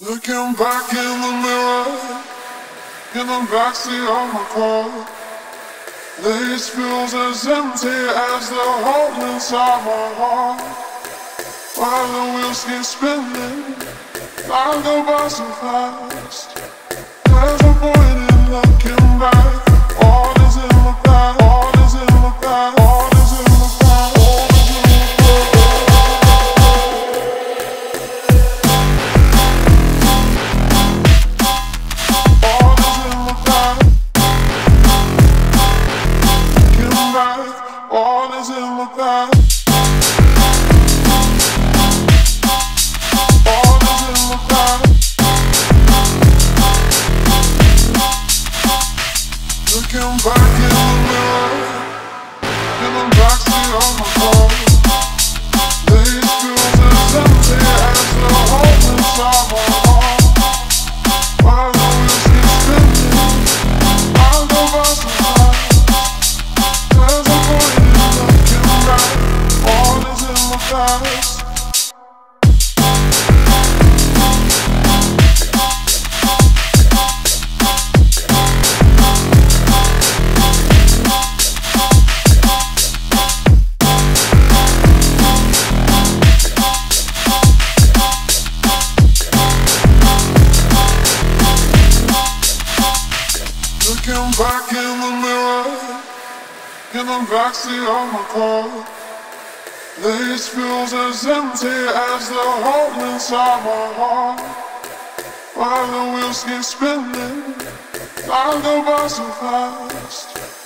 Looking back in the mirror, in the backseat of my car. This feels as empty as the hole inside my heart. While the wheels keep spinning, I go by so fast. Past. Looking back in the mirror, in the backseat of my car. In. Looking back in the mirror, in the backseat of my car. This feels as empty as the hole inside my heart. While the wheels keep spinning, I go by so fast.